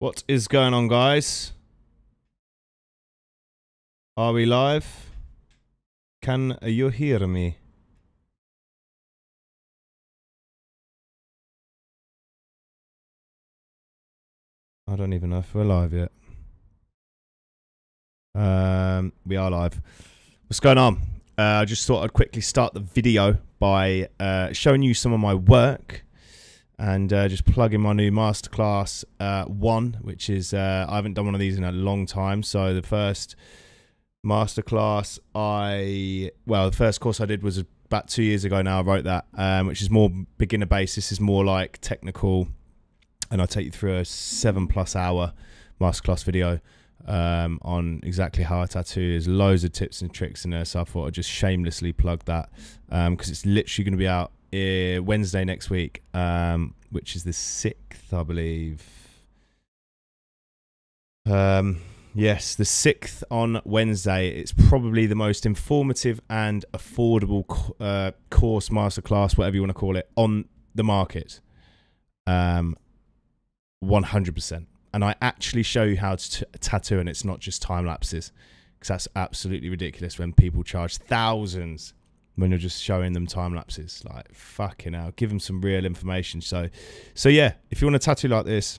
What is going on, guys? Are we live? Can you hear me? I don't even know if we're live yet. Um, we are live. What's going on? Uh, I just thought I'd quickly start the video by uh, showing you some of my work and uh, just plug in my new masterclass uh, one, which is uh, I haven't done one of these in a long time. So the first masterclass I well, the first course I did was about two years ago. Now I wrote that, um, which is more beginner based. This is more like technical, and I take you through a seven plus hour masterclass video um, on exactly how I tattoo. There's loads of tips and tricks in there, so I thought I'd just shamelessly plug that because um, it's literally going to be out uh, Wednesday next week, um, which is the sixth, I believe. Um, yes, the sixth on Wednesday. It's probably the most informative and affordable uh, course, masterclass, whatever you want to call it, on the market. Um, one hundred percent. And I actually show you how to tattoo, and it's not just time lapses, because that's absolutely ridiculous when people charge thousands when you're just showing them time lapses. Like fucking hell, give them some real information. So, so yeah, if you want a tattoo like this,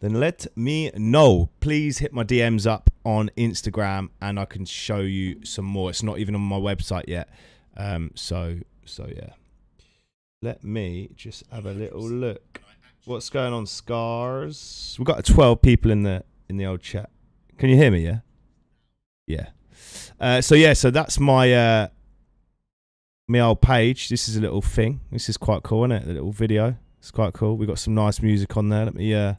then let me know. Please hit my DMs up on Instagram, and I can show you some more. It's not even on my website yet. Um, so, so yeah. Let me just have a little look. What's going on, scars? We've got 12 people in the in the old chat. Can you hear me? Yeah. Yeah. Uh, so yeah, so that's my uh, my old page. This is a little thing. This is quite cool, isn't it? A little video. It's quite cool. We got some nice music on there. Let me uh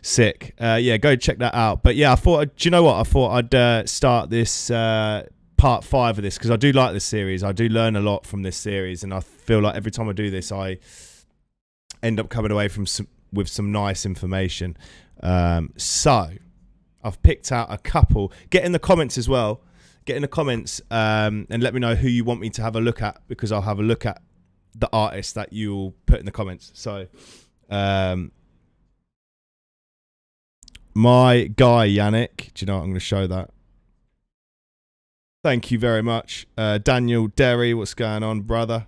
Sick. Uh, yeah, go check that out. But yeah, I thought. Do you know what? I thought I'd uh, start this uh, part five of this because I do like this series. I do learn a lot from this series, and I feel like every time I do this, I end up coming away from some, with some nice information. Um, so I've picked out a couple. Get in the comments as well get in the comments um, and let me know who you want me to have a look at because I'll have a look at the artist that you'll put in the comments. So, um, my guy Yannick, do you know what? I'm going to show that. Thank you very much, uh, Daniel Derry. What's going on, brother?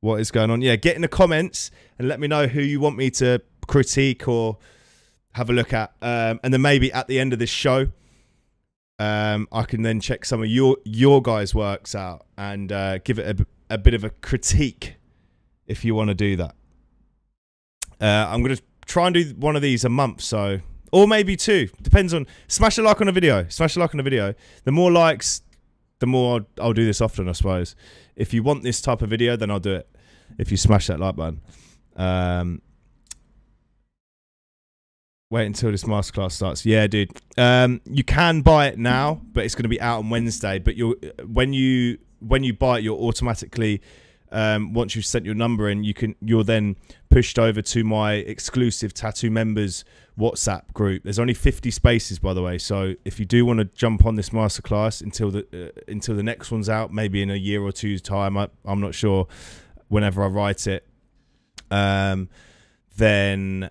What is going on? Yeah, get in the comments and let me know who you want me to critique or have a look at, um, and then maybe at the end of this show um, I can then check some of your your guys' works out and uh, give it a, a bit of a critique if you want to do that. Uh, I'm gonna try and do one of these a month, so or maybe two. Depends on smash a like on a video. Smash a like on a video. The more likes, the more I'll, I'll do this often, I suppose. If you want this type of video, then I'll do it. If you smash that like button. Um, Wait until this masterclass starts. Yeah, dude. Um, you can buy it now, but it's going to be out on Wednesday. But you when you when you buy it, you're automatically um, once you've sent your number in, you can you're then pushed over to my exclusive tattoo members WhatsApp group. There's only 50 spaces, by the way. So if you do want to jump on this masterclass until the uh, until the next one's out, maybe in a year or two's time, I, I'm not sure. Whenever I write it, um, then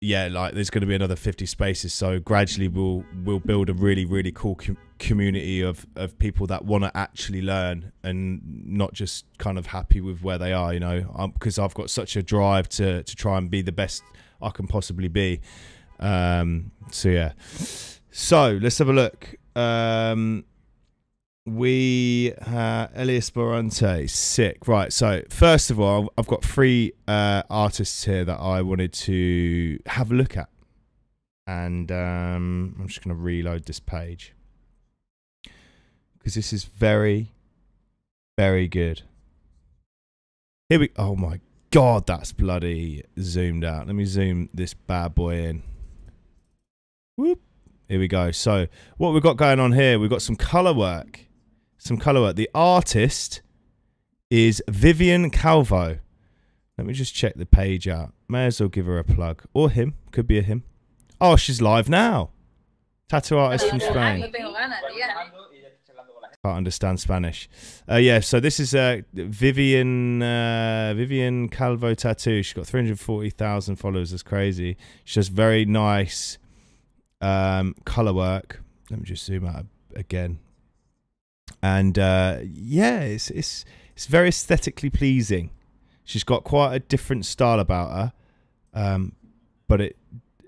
yeah, like there's going to be another 50 spaces. So gradually we'll we'll build a really really cool com- community of of people that want to actually learn and not just kind of happy with where they are. You know, because I've got such a drive to to try and be the best I can possibly be. Um, so yeah. So let's have a look. Um, we uh, Elias Borante, sick. Right. So first of all, I've got three uh, artists here that I wanted to have a look at, and um, I'm just going to reload this page because this is very, very good. Here we. Oh my god, that's bloody zoomed out. Let me zoom this bad boy in. Whoop. Here we go. So what we've got going on here, we've got some color work some colour work. The artist is Vivian Calvo. Let me just check the page out. May as well give her a plug. Or him. Could be a him. Oh, she's live now. Tattoo artist from Spain. Can't understand Spanish. Uh, yeah, so this is uh, Vivian uh, Vivian Calvo Tattoo. She's got 340,000 followers. That's crazy. She does very nice um, color work. Let me just zoom out again. And uh, yeah, it's it's it's very aesthetically pleasing. She's got quite a different style about her, um, but it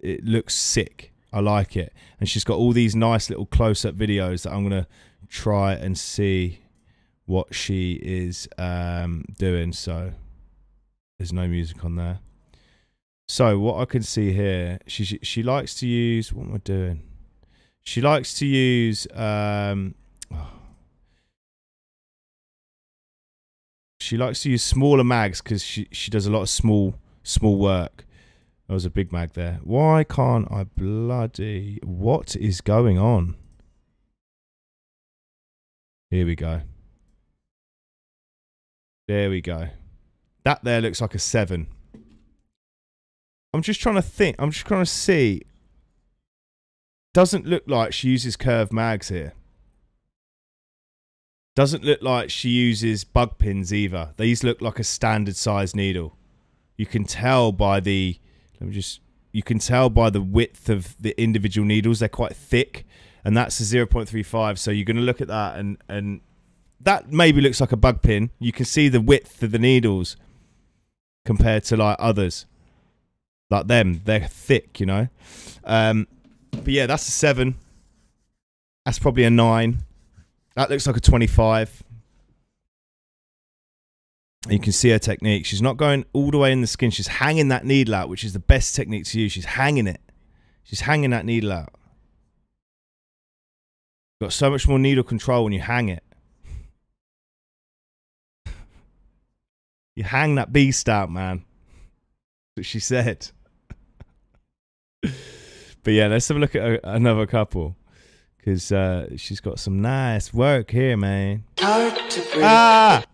it looks sick. I like it, and she's got all these nice little close up videos that I'm gonna try and see what she is um, doing. So there's no music on there. So what I can see here, she she likes to use. What am I doing? She likes to use. Um, she likes to use smaller mags because she she does a lot of small small work. There was a big mag there. Why can't I bloody? What is going on? Here we go. There we go. That there looks like a seven. I'm just trying to think. I'm just trying to see. Doesn't look like she uses curved mags here. Doesn't look like she uses bug pins either. These look like a standard size needle. You can tell by the let me just you can tell by the width of the individual needles. They're quite thick, and that's a 0.35. So you're going to look at that, and and that maybe looks like a bug pin. You can see the width of the needles compared to like others like them. They're thick, you know. Um, but yeah, that's a seven. That's probably a nine. That looks like a 25. You can see her technique. She's not going all the way in the skin. She's hanging that needle out, which is the best technique to use. She's hanging it. She's hanging that needle out. Got so much more needle control when you hang it. you hang that beast out, man. That's what she said but yeah, let's have a look at another couple because uh, she's got some nice work here, man. Hard to breathe. Ah,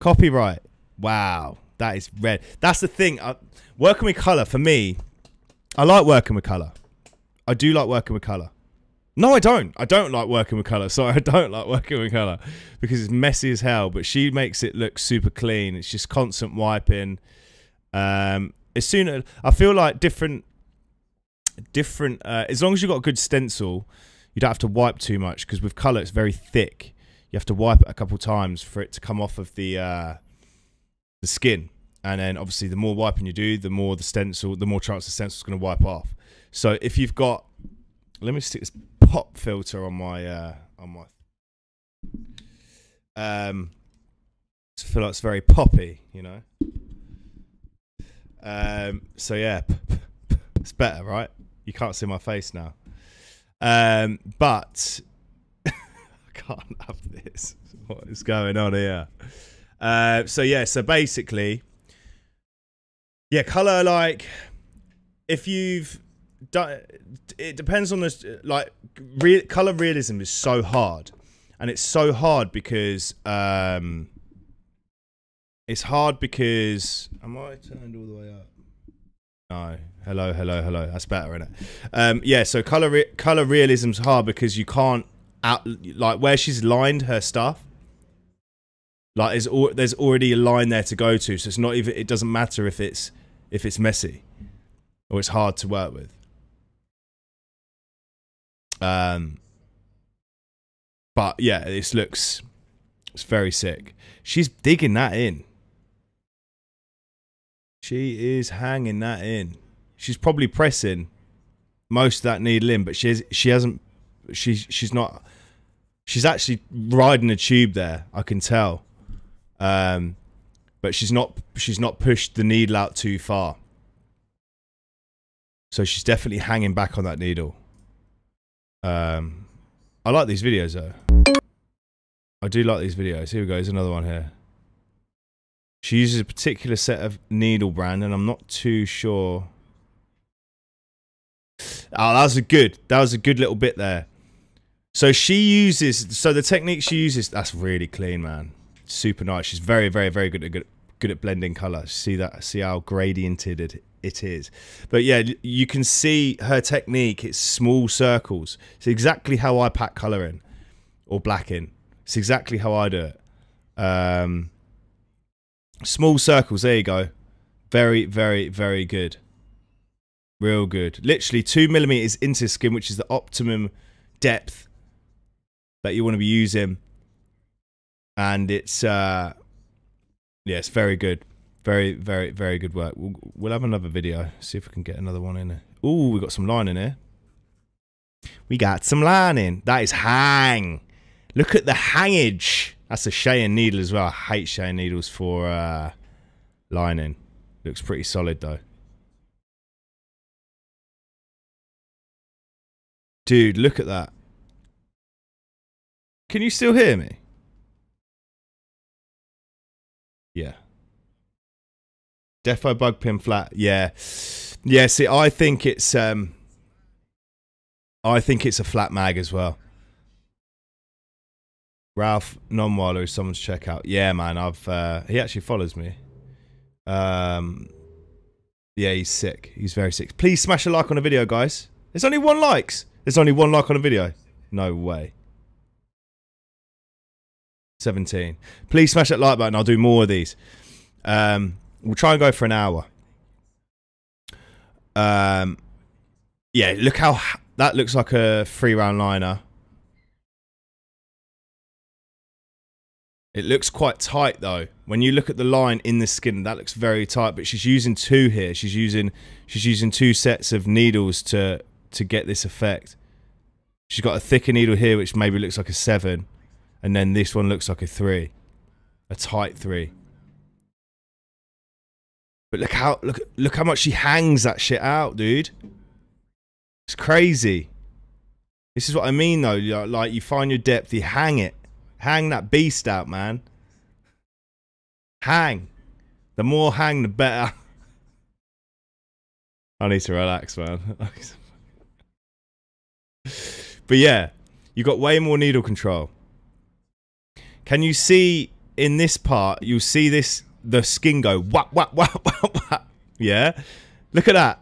copyright. Wow, that is red. That's the thing. Uh, working with color for me, I like working with color. I do like working with color. No, I don't. I don't like working with color. Sorry, I don't like working with color because it's messy as hell. But she makes it look super clean. It's just constant wiping. Um, as soon as I feel like different, different. Uh, as long as you've got a good stencil, you don't have to wipe too much because with color it's very thick. You have to wipe it a couple times for it to come off of the uh, the skin, and then obviously the more wiping you do, the more the stencil, the more chance the stencil is going to wipe off. So if you've got, let me stick this pop filter on my uh, on my. Um, I feel like it's very poppy, you know. Um, so yeah, it's better, right? You can't see my face now. Um, but I can't have this. What is going on here? Uh, so yeah, so basically, yeah, color like if you've done, it depends on this. Like, real color realism is so hard, and it's so hard because um, it's hard because am I turned all the way up? No. Hello, hello, hello. That's better, isn't it? Um, yeah. So color re color realism's hard because you can't out like where she's lined her stuff. Like there's al there's already a line there to go to, so it's not even. It doesn't matter if it's if it's messy or it's hard to work with. Um. But yeah, this looks it's very sick. She's digging that in. She is hanging that in. She's probably pressing most of that needle in, but she's she hasn't. She's she's not. She's actually riding a tube there. I can tell. Um, but she's not. She's not pushed the needle out too far. So she's definitely hanging back on that needle. Um, I like these videos though. I do like these videos. Here we go. There's another one here. She uses a particular set of needle brand, and I'm not too sure. Oh, that was a good. That was a good little bit there. So she uses. So the technique she uses. That's really clean, man. Super nice. She's very, very, very good at good good at blending color. See that? See how gradiented it, it is. But yeah, you can see her technique. It's small circles. It's exactly how I pack color in or black in. It's exactly how I do it. Um, small circles. There you go. Very, very, very good. Real good. Literally two millimeters into skin, which is the optimum depth that you want to be using. And it's, uh, yeah, it's very good. Very, very, very good work. We'll, we'll have another video. See if we can get another one in there. Oh, we got some line in here. We got some lining. That is hang. Look at the hangage. That's a Cheyenne needle as well. I hate Cheyenne needles for uh, lining. Looks pretty solid though. Dude, look at that. Can you still hear me? Yeah. Defo bug pin flat. Yeah. Yeah, see, I think it's um I think it's a flat mag as well. Ralph Nonweiler is someone to check out. Yeah, man, I've uh he actually follows me. Um Yeah, he's sick. He's very sick. Please smash a like on the video, guys. There's only one likes. There's only one like on a video. No way. 17. Please smash that like button. I'll do more of these. Um, we'll try and go for an hour. Um, yeah, look how that looks like a three round liner. It looks quite tight though. When you look at the line in the skin, that looks very tight. But she's using two here. She's using she's using two sets of needles to to get this effect. She's got a thicker needle here, which maybe looks like a seven, and then this one looks like a three, a tight three. But look how look look how much she hangs that shit out, dude. It's crazy. This is what I mean though. Like you find your depth, you hang it. Hang that beast out, man. Hang. The more hang, the better. I need to relax, man. but yeah, you got way more needle control. Can you see in this part? You'll see this the skin go whap whap whap whap whap. Yeah, look at that.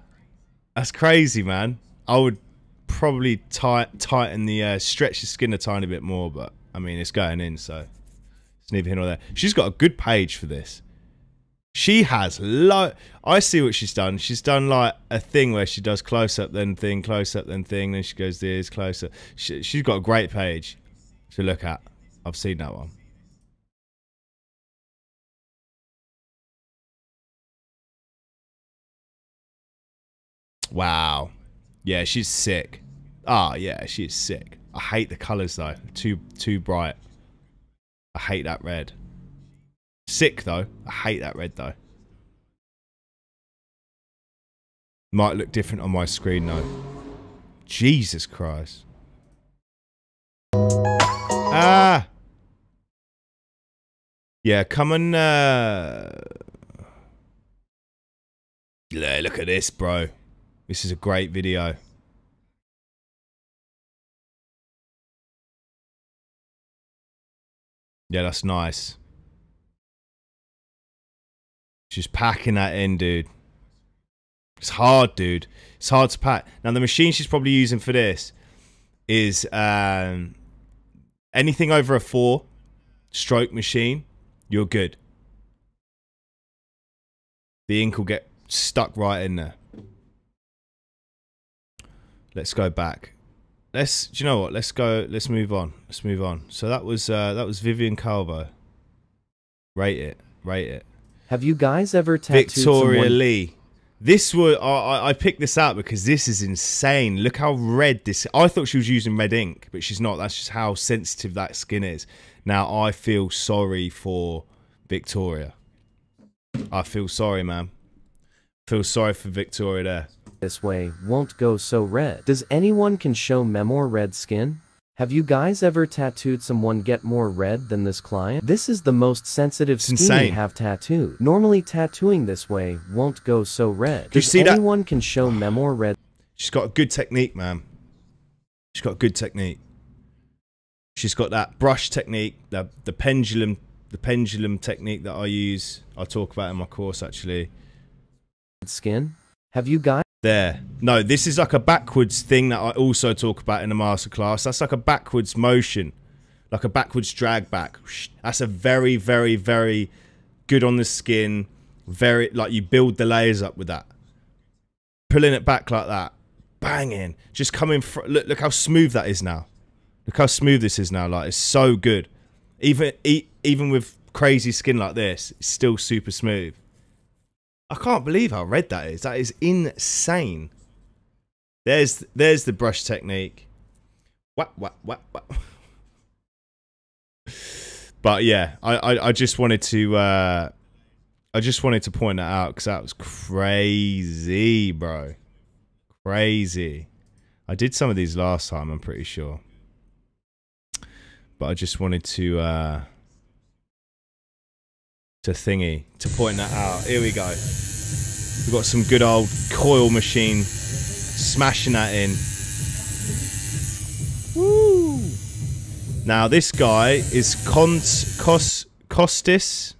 That's crazy, man. I would probably tight, tighten the uh, stretch the skin a tiny bit more, but I mean it's going in, so it's neither here nor there. She's got a good page for this. She has lo. I see what she's done. She's done like a thing where she does close up, then thing, close up, then thing, then she goes this closer. She, she's got a great page to look at. I've seen that one. Wow. Yeah, she's sick. Ah, oh, yeah, she's sick. I hate the colours though. Too too bright. I hate that red. Sick though. I hate that red though. Might look different on my screen though. Jesus Christ. Ah. Yeah, come. Uh... Yeah, look at this, bro. This is a great video. Yeah, that's nice. She's packing that in, dude. It's hard, dude. It's hard to pack. Now, the machine she's probably using for this is um, anything over a four stroke machine, you're good. The ink will get stuck right in there. Let's go back. Let's. Do you know what? Let's go. Let's move on. Let's move on. So that was uh, that was Vivian Calvo. Rate it. Rate it. Have you guys ever tattooed Victoria someone? Lee. This was I, I picked this out because this is insane. Look how red this. I thought she was using red ink, but she's not. That's just how sensitive that skin is. Now I feel sorry for Victoria. I feel sorry, man. Feel sorry for Victoria there this way won't go so red. Does anyone can show me more red skin? Have you guys ever tattooed someone get more red than this client? This is the most sensitive skin insane. you have tattooed. Normally tattooing this way won't go so red. you see that? anyone can show me more red She's got a good technique, man. She's got a good technique. She's got that brush technique, the the pendulum the pendulum technique that I use. I talk about in my course actually. skin? Have you guys There. No, this is like a backwards thing that I also talk about in the masterclass. That's like a backwards motion, like a backwards drag back. That's a very, very, very good on the skin. Very like you build the layers up with that. Pulling it back like that, banging, just coming. Fr- look, look how smooth that is now. Look how smooth this is now. Like it's so good. Even e- even with crazy skin like this, it's still super smooth. I can't believe how red that is. That is insane. There's there's the brush technique. But yeah, I, I, I just wanted to uh, I just wanted to point that out because that was crazy, bro. Crazy. I did some of these last time, I'm pretty sure. But I just wanted to uh to thingy to point that out. Here we go. We've got some good old coil machine smashing that in. Woo! Now this guy is Cont Cos Costis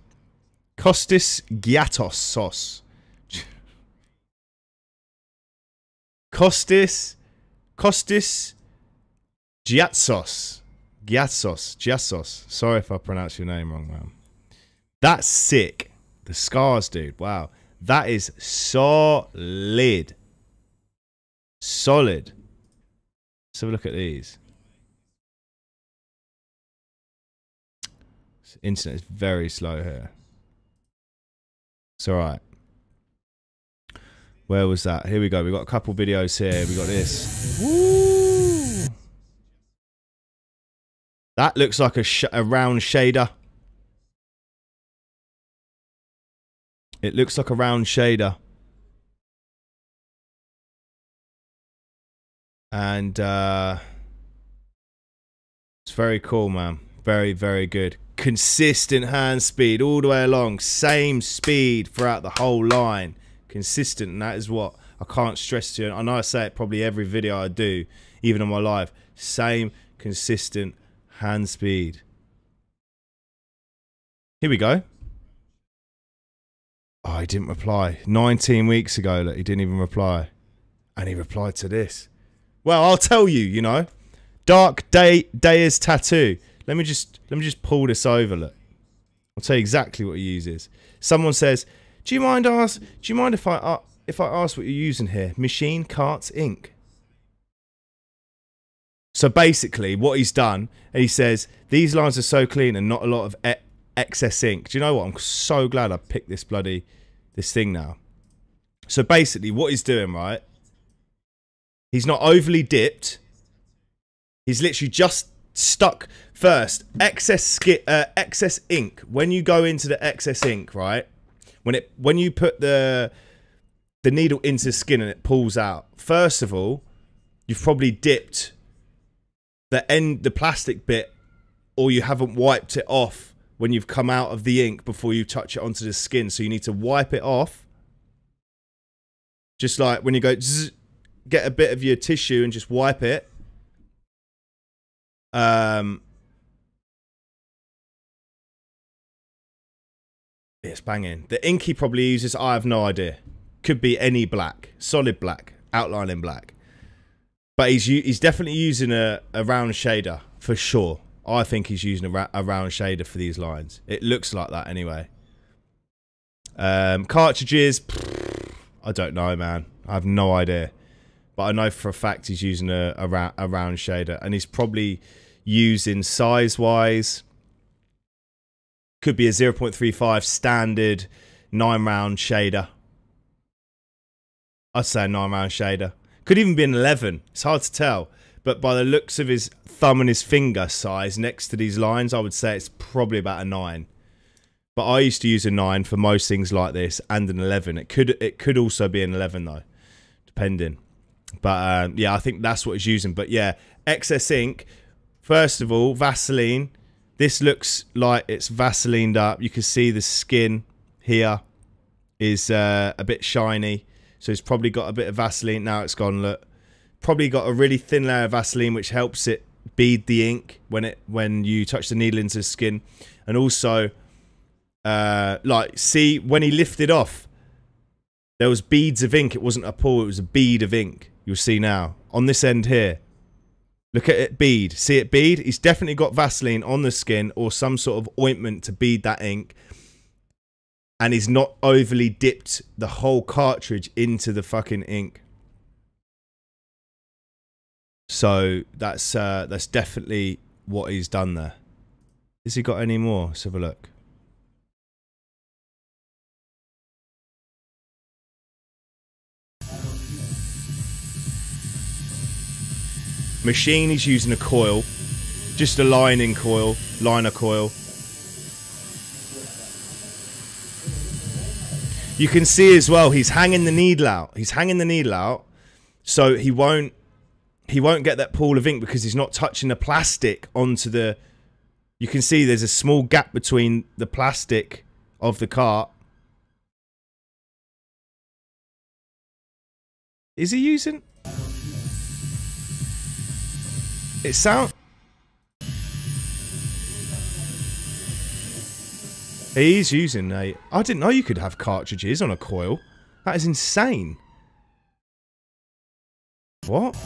Costis Giatos sauce. Costis Costis Giatsos. Giatsos. Giatsos. Sorry if I pronounce your name wrong, man. That's sick. The scars, dude. Wow. That is solid. Solid. Let's have a look at these. Internet is very slow here. It's alright. Where was that? Here we go. We've got a couple videos here. We got this. Woo! That looks like a, a round shader. It looks like a round shader. And uh, it's very cool, man. Very, very good. Consistent hand speed all the way along. Same speed throughout the whole line. Consistent, and that is what I can't stress to you. I know I say it probably every video I do, even on my live. Same consistent hand speed. Here we go. Oh, he didn't reply. 19 weeks ago, look, he didn't even reply. And he replied to this. Well, I'll tell you, you know. Dark Day Day's tattoo. Let me just let me just pull this over, look. I'll tell you exactly what he uses. Someone says, "Do you mind ask? Do you mind if I uh, if I ask what you're using here? Machine Carts Ink." So basically, what he's done, he says these lines are so clean and not a lot of excess ink. Do you know what? I'm so glad I picked this bloody this thing now. So basically, what he's doing, right? He's not overly dipped. He's literally just stuck first excess ski, uh, excess ink. When you go into the excess ink, right? When it when you put the the needle into the skin and it pulls out. First of all, you've probably dipped the end the plastic bit or you haven't wiped it off when you've come out of the ink before you touch it onto the skin. So you need to wipe it off. Just like when you go zzz, get a bit of your tissue and just wipe it. Um, it's banging. The ink he probably uses, I have no idea. Could be any black, solid black, outlining black. But he's he's definitely using a, a round shader for sure. I think he's using a, ra a round shader for these lines. It looks like that anyway. Um, cartridges, I don't know, man. I have no idea. But I know for a fact he's using a, a, ra a round shader. And he's probably using size-wise. Could be a 0.35 standard 9 round shader. I'd say a 9 round shader. Could even be an 11. It's hard to tell. But by the looks of his thumb and his finger size next to these lines, I would say it's probably about a 9. But I used to use a 9 for most things like this and an 11. It could it could also be an 11 though, depending. But um, yeah, I think that's what he's using. But yeah, excess ink. First of all, Vaseline. This looks like it's Vaselined up. You can see the skin here is uh, a bit shiny. So it's probably got a bit of Vaseline. Now it's gone, look. Probably got a really thin layer of Vaseline, which helps it bead the ink when it when you touch the needle into the skin. And also, uh, like see when he lifted off, there was beads of ink. It wasn't a pool; it was a bead of ink. You'll see now on this end here. Look at it bead. See it bead? He's definitely got Vaseline on the skin or some sort of ointment to bead that ink. And he's not overly dipped the whole cartridge into the fucking ink. So that's uh, that's definitely what he's done there. Has he got any more? Let's have a look. Machine is using a coil, just a lining coil, liner coil. You can see as well he's hanging the needle out. He's hanging the needle out, so he won't he won't get that pool of ink because he's not touching the plastic onto the. You can see there's a small gap between the plastic of the cart. Is he using? It sound. He's using a. I didn't know you could have cartridges on a coil. That is insane. What?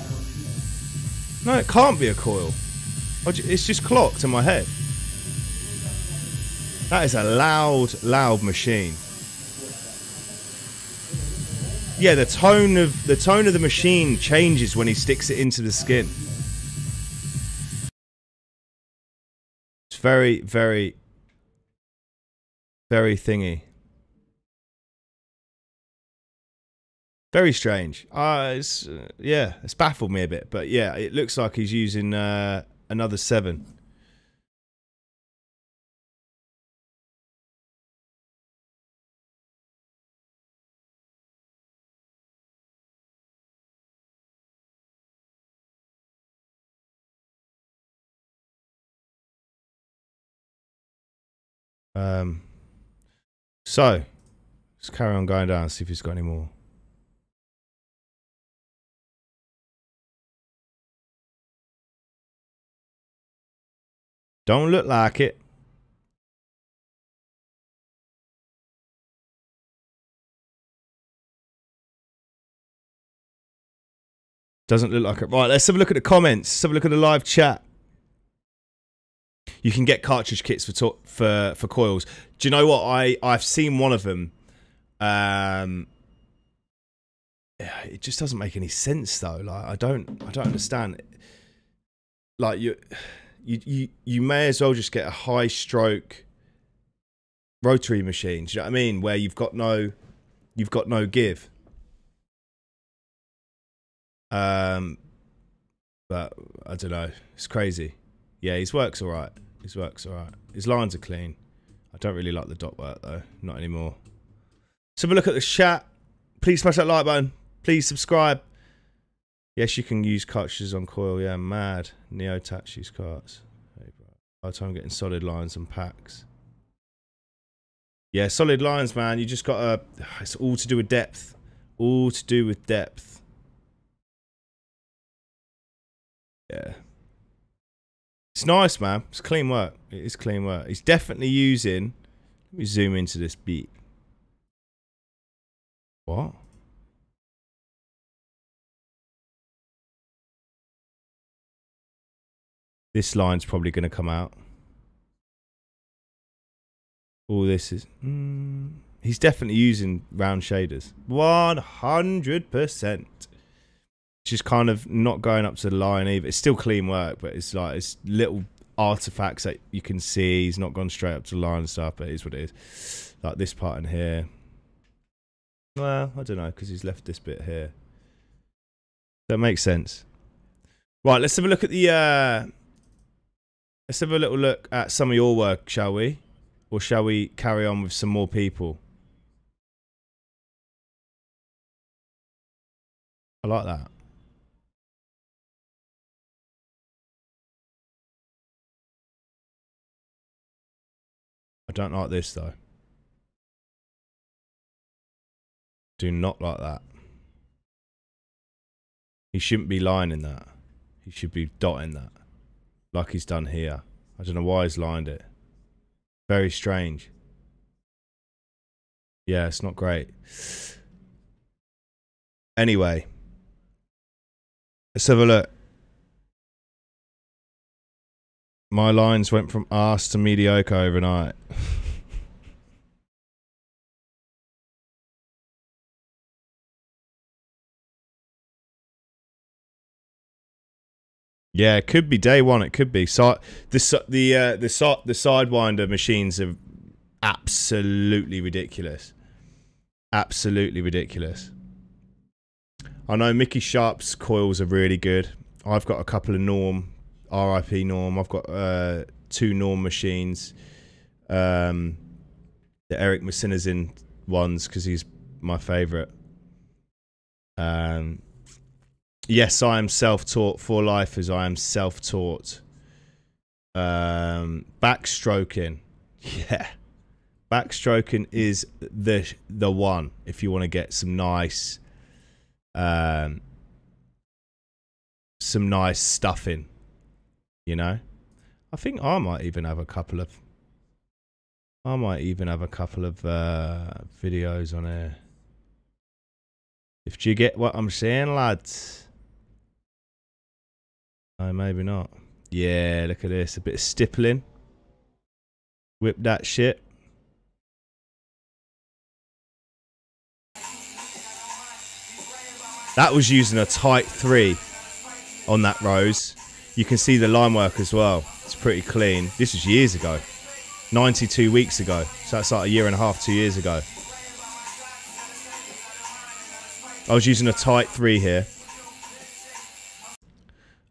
No, it can't be a coil. It's just clocked in my head. That is a loud, loud machine. Yeah, the tone of the tone of the machine changes when he sticks it into the skin. It's very, very, very thingy. Very strange. Uh, it's, uh, yeah, it's baffled me a bit. But yeah, it looks like he's using uh, another seven. Um, so, let's carry on going down, and see if he's got any more. Don't look like it. Doesn't look like it. Right, let's have a look at the comments. Let's have a look at the live chat. You can get cartridge kits for for for coils. Do you know what I I've seen one of them. Um, it just doesn't make any sense though. Like I don't I don't understand. Like you you you you may as well just get a high stroke rotary machine. Do you know what I mean? Where you've got no you've got no give. Um, but I don't know. It's crazy. Yeah, his work's all right. His work's alright. His lines are clean. I don't really like the dot work though. Not anymore. So have a look at the chat. Please smash that like button. Please subscribe. Yes, you can use cartridges on coil. Yeah, mad. Neo touch use carts. The time getting solid lines and packs. Yeah, solid lines, man. You just gotta. It's all to do with depth. All to do with depth. Yeah. It's nice, man. It's clean work. It is clean work. He's definitely using. Let me zoom into this beat. What? This line's probably going to come out. All this is. Mm, he's definitely using round shaders. 100% just kind of not going up to the line either. It's still clean work, but it's like it's little artifacts that you can see. He's not gone straight up to the line and stuff, but it is what it is. Like this part in here. Well, I don't know because he's left this bit here. That makes sense. Right, let's have a look at the. Uh, let's have a little look at some of your work, shall we? Or shall we carry on with some more people? I like that. I don't like this though. Do not like that. He shouldn't be lining that. He should be dotting that. Like he's done here. I don't know why he's lined it. Very strange. Yeah, it's not great. Anyway, let's have a look. My lines went from arse to mediocre overnight. Yeah, it could be day one. It could be. So the the uh, the si- the sidewinder machines are absolutely ridiculous. Absolutely ridiculous. I know Mickey Sharpz coils are really good. I've got a couple of Norm, RIP Norm. I've got uh, two Norm machines. Um, the Eric Massinazin ones because he's my favorite. Um, yes, I am self-taught for life as I am self-taught. Um, backstroking, yeah, backstroking is the the one if you want to get some nice, um, some nice stuffing. You know, I think I might even have a couple of. I might even have a couple of uh, videos on here. If you get what I'm saying, lads. No, maybe not. Yeah, look at this. A bit of stippling. Whip that shit. That was using a tight three on that rose. You can see the line work as well. It's pretty clean. This was years ago. 92 weeks ago. So that's like a year and a half, two years ago. I was using a tight three here.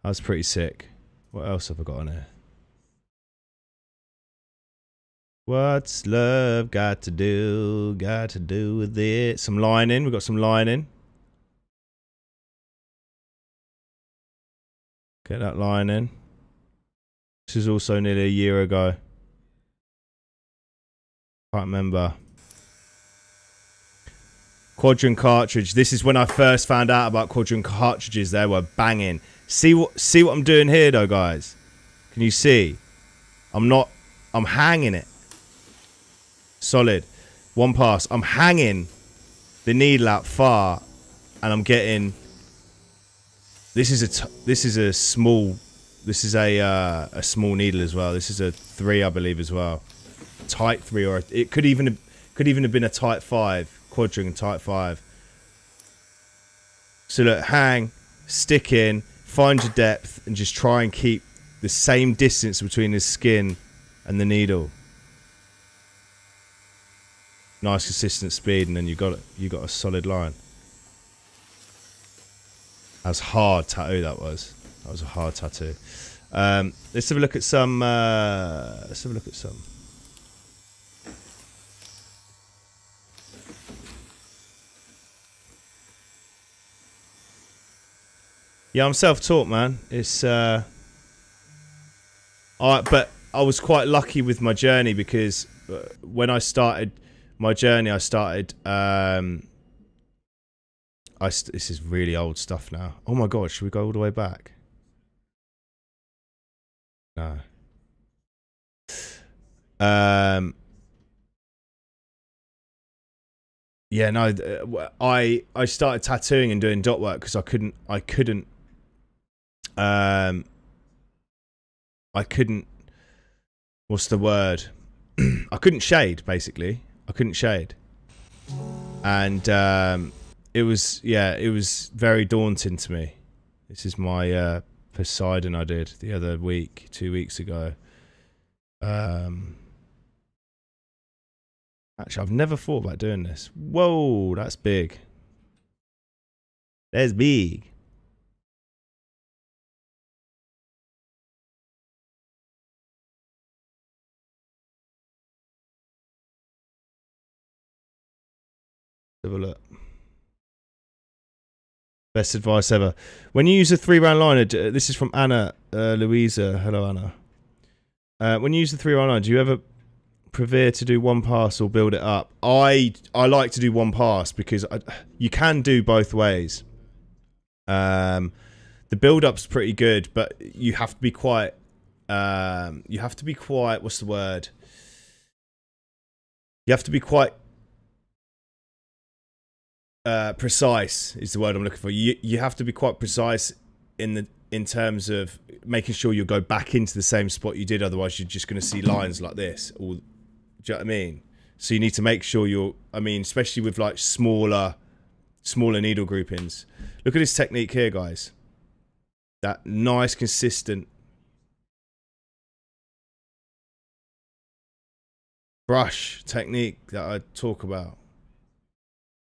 That was pretty sick. What else have I got on here? What's love got to do? Got to do with it? Some lining. We've got some lining. Get that line in. This is also nearly a year ago. Can't remember. Kwadron cartridge. This is when I first found out about Kwadron cartridges. They were banging. See what see what I'm doing here though, guys. Can you see? I'm not I'm hanging it. Solid. One pass. I'm hanging the needle out far and I'm getting this is a this is a small this is a uh, a small needle as well. This is a 3 I believe as well. Tight 3 or a, it could even could even have been a tight 5, Kwadron tight 5. So look, hang, stick in, find your depth and just try and keep the same distance between the skin and the needle. Nice consistent speed and then you got you got a solid line. That's hard tattoo that was. That was a hard tattoo. Um, let's have a look at some uh, let's have a look at some. Yeah, I'm self-taught, man. It's uh, I but I was quite lucky with my journey because uh, when I started my journey, I started. Um, I st- this is really old stuff now. Oh my god, should we go all the way back? No. Um. Yeah, no. uh, I I started tattooing and doing dot work because I couldn't I couldn't um I couldn't what's the word? I couldn't shade basically. I couldn't shade. And um it was yeah, it was very daunting to me. This is my uh Poseidon I did the other week, 2 weeks ago. Um Actually, I've never thought about doing this. Whoa, that's big. That's big. Have a look. Best advice ever. When you use a three round liner, this is from Anna uh, Louisa. Hello, Anna. Uh, when you use the three round liner, do you ever prefer to do one pass or build it up? I I like to do one pass because I, you can do both ways. Um, the build up's pretty good, but you have to be quite. Um, you have to be quite. What's the word? You have to be quite uh, precise is the word I'm looking for. You you have to be quite precise in the in terms of making sure you go back into the same spot you did. Otherwise, you're just going to see lines like this. All, do you know what I mean? So you need to make sure you're. I mean, especially with like smaller, smaller needle groupings. Look at this technique here, guys. That nice, consistent brush technique that I talk about.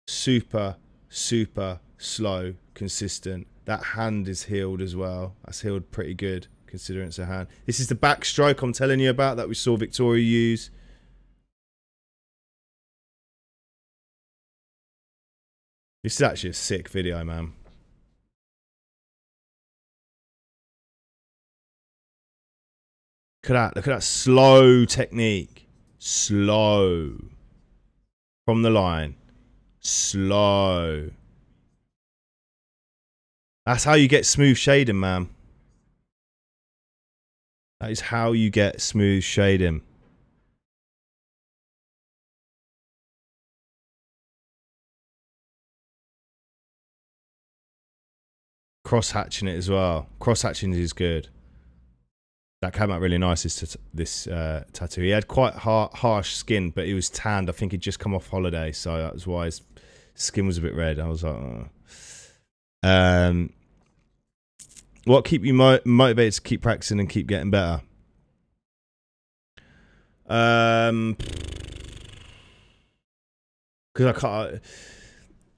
Super, super slow, consistent. That hand is healed as well. That's healed pretty good considering it's a hand. This is the backstroke I'm telling you about that we saw Victoria use. This is actually a sick video, man. Look at that. Look at that slow technique. Slow. From the line. Slow. That's how you get smooth shading, man. That is how you get smooth shading. Cross hatching it as well. Cross hatching is good. That came out really nice. This this uh, tattoo. He had quite har harsh skin, but he was tanned. I think he'd just come off holiday, so that was why his skin was a bit red. I was like, oh. um, what keep you mo motivated to keep practicing and keep getting better? Um, because I can't.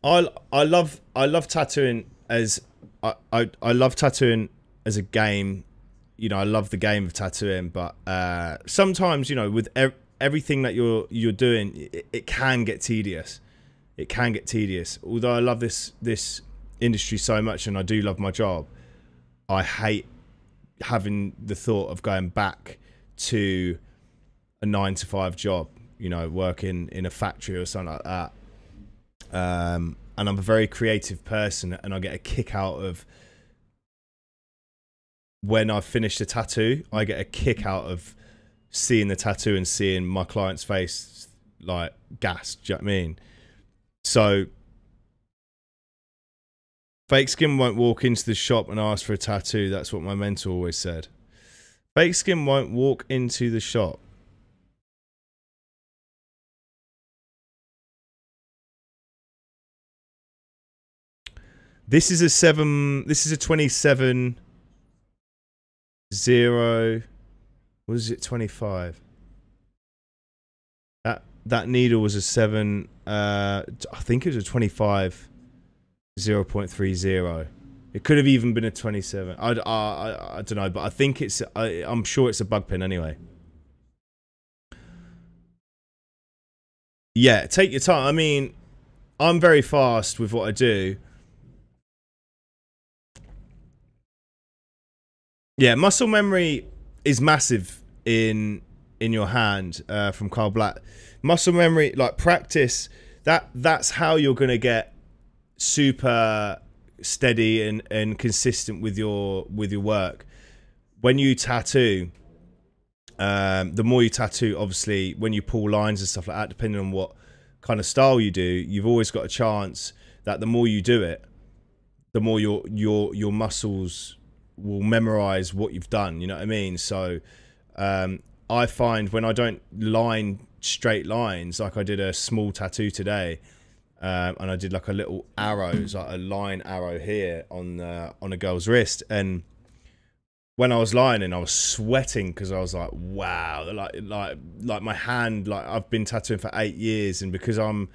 I I love I love tattooing as I, I I love tattooing as a game. You know, I love the game of tattooing, but uh, sometimes you know with ev everything that you're you're doing, it, it can get tedious. It can get tedious. Although I love this this industry so much and I do love my job, I hate having the thought of going back to a nine to five job, you know, working in a factory or something like that. Um, and I'm a very creative person, and I get a kick out of when I finish the tattoo. I get a kick out of seeing the tattoo and seeing my client's face like gas. Do you know what I mean? So Fake skin won't walk into the shop and ask for a tattoo. That's what my mentor always said. Fake skin won't walk into the shop. This is a seven. This is a twenty-seven. Zero. What is it? Twenty-five. That that needle was a seven. Uh, I think it was a twenty-five. 0.30. It could have even been a 27. I, I, I, I don't know, but I think it's, I, I'm sure it's a bug pin anyway. Yeah, take your time. I mean, I'm very fast with what I do. Yeah, muscle memory is massive in in your hand uh, from Carl Black. Muscle memory, like practice, that that's how you're gonna get super steady and, and consistent with your with your work. When you tattoo, um, the more you tattoo, obviously, when you pull lines and stuff like that, depending on what kind of style you do, you've always got a chance that the more you do it, the more your your your muscles will memorize what you've done. You know what I mean? So um, I find when I don't line straight lines, like I did a small tattoo today, um, and I did like a little arrow, it's like a line arrow here on uh, on a girl's wrist. And when I was lining, I was sweating because I was like, wow, like like like my hand, like I've been tattooing for eight years, and because I'm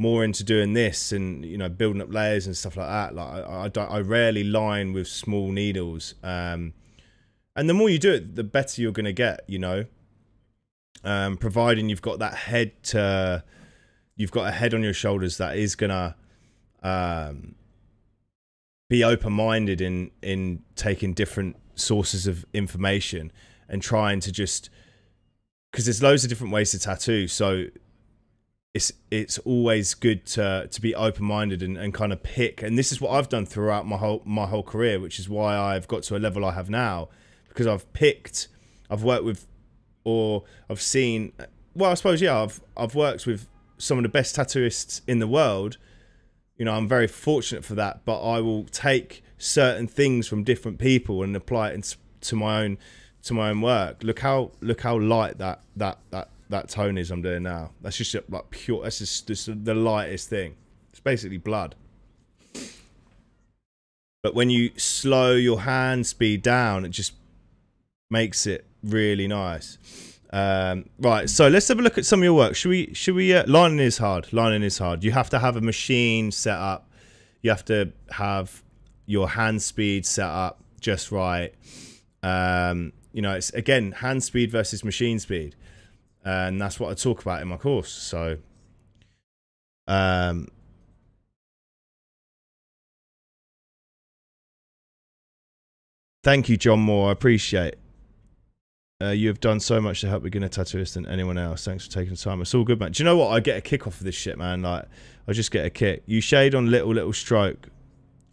more into doing this and you know building up layers and stuff like that, like I I, I rarely line with small needles. Um, and the more you do it, the better you're gonna get, you know. Um, providing you've got that head to you've got a head on your shoulders that is gonna um, be open minded in in taking different sources of information and trying to just because there's loads of different ways to tattoo. So it's it's always good to to be open minded and, and kind of pick. And this is what I've done throughout my whole my whole career which is why I've got to a level I have now because I've picked I've worked with or I've seen well I suppose yeah I've I've worked with some of the best tattooists in the world, you know, I'm very fortunate for that. But I will take certain things from different people and apply it to my own to my own work. Look how look how light that that that that tone is I'm doing now. That's just like pure. That's just, just the lightest thing. It's basically blood. But when you slow your hand speed down, it just makes it really nice. Um, right, so let's have a look at some of your work. Should we? Should we? Uh, lining is hard. Lining is hard. You have to have a machine set up. You have to have your hand speed set up just right. Um, you know, it's again hand speed versus machine speed, and that's what I talk about in my course. So, um, thank you, John Moore. I appreciate. Uh, you have done so much to help beginner tattooists than anyone else. Thanks for taking time. It's all good, man. Do you know what? I get a kick off of this shit, man. Like, I just get a kick. You shade on little, little stroke.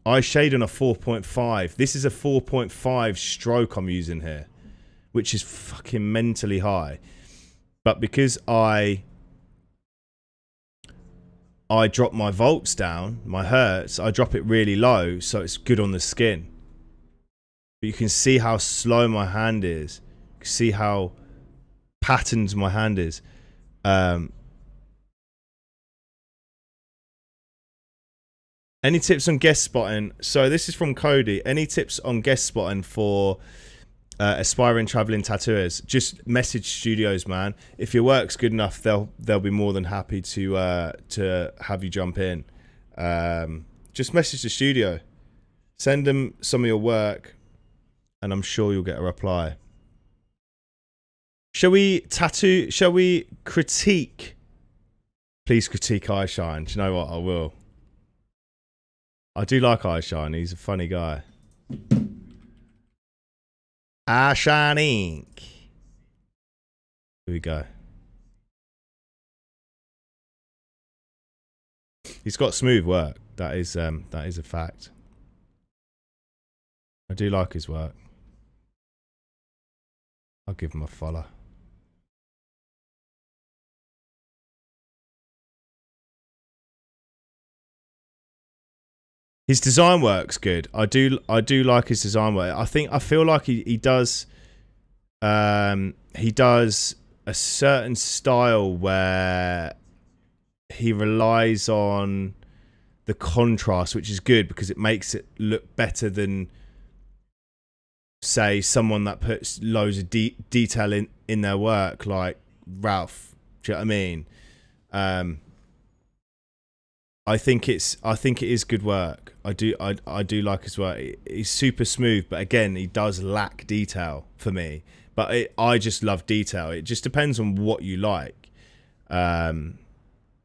I shade on a 4.5. This is a 4.5 stroke I'm using here, which is fucking mentally high. But because I I drop my volts down, my hertz, I drop it really low, so it's good on the skin. But you can see how slow my hand is see how patterned my hand is. Um, any tips on guest spotting? So this is from Cody. Any tips on guest spotting for uh, aspiring traveling tattooers? Just message studios, man. If your work's good enough, they'll they'll be more than happy to uh, to have you jump in. Um, just message the studio, send them some of your work, and I'm sure you'll get a reply. Shall we tattoo? Shall we critique? Please critique Eyeshine. Do you know what? I will. I do like Eyeshine. He's a funny guy. Eyeshine Ink. Here we go. He's got smooth work. That is um that is a fact. I do like his work. I'll give him a follow. His design work's good. I do I do like his design work. I think I feel like he, he does um he does a certain style where he relies on the contrast, which is good because it makes it look better than say someone that puts loads of de detail in in their work like Ralph. Do you know what I mean? Um I think it's I think it is good work. I do I I do like his work. He's super smooth, but again, he does lack detail for me. But it, I just love detail. It just depends on what you like. Um,